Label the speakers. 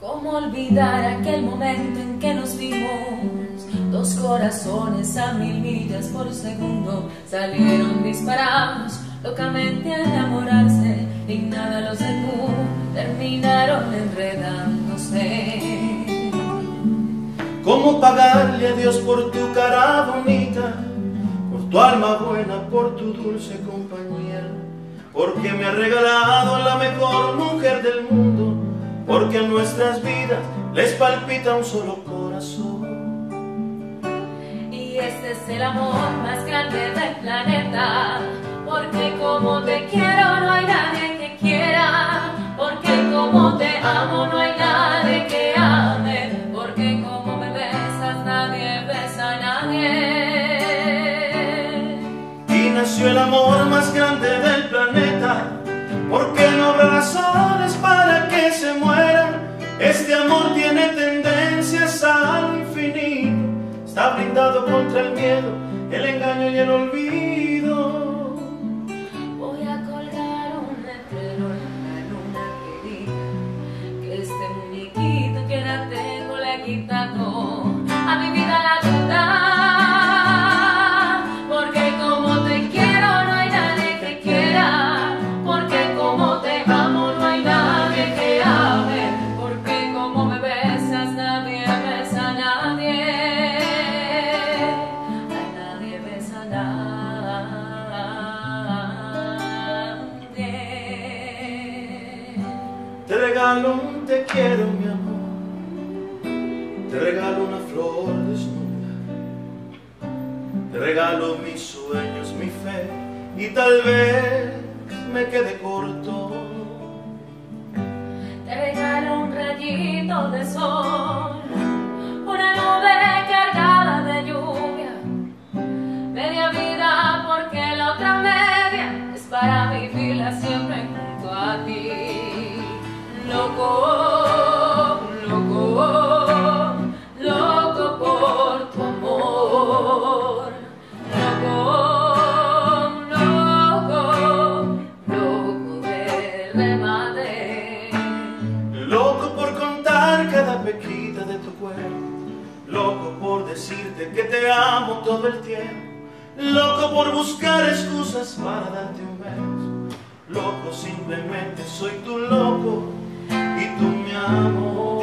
Speaker 1: ¿Cómo olvidar aquel momento en que nos vimos? Dos corazones a mil millas por segundo salieron disparados, locamente a enamorarse, y nada los detuvo, terminaron enredándose.
Speaker 2: ¿Cómo pagarle a Dios por tu cara bonita, por tu alma buena, por tu dulce compañía? Porque me ha regalado la mejor mujer del mundo porque en nuestras vidas les palpita un solo corazón.
Speaker 1: Y este es el amor más grande del planeta, porque como te quiero no hay nadie que quiera, porque como te amo no hay nadie que ame, porque como me besas nadie besa a nadie.
Speaker 2: Y nació el amor más grande del planeta, porque no habrá razones para que se muera. Este amor tiene tendencias al infinito, está blindado contra el miedo, el engaño y el olvido.
Speaker 1: Voy a colgar un letrero en la luna que que este muñequito que la tengo le ha quitado a mi vida la duda.
Speaker 2: Regalo un te quiero, mi amor. Te regalo una flor desnuda. Te regalo mis sueños, mi fe. Y tal vez me quede corto.
Speaker 1: Te regalo un rayito de sol, una nube cargada de lluvia, media vida porque la otra media es para vivirla siempre junto a ti. Loco, loco, loco por tu amor. Loco, loco, loco de remate.
Speaker 2: Loco por contar cada pequita de tu cuerpo. Loco por decirte que te amo todo el tiempo. Loco por buscar excusas para darte un beso. Loco simplemente soy tu loco y tú mi amor.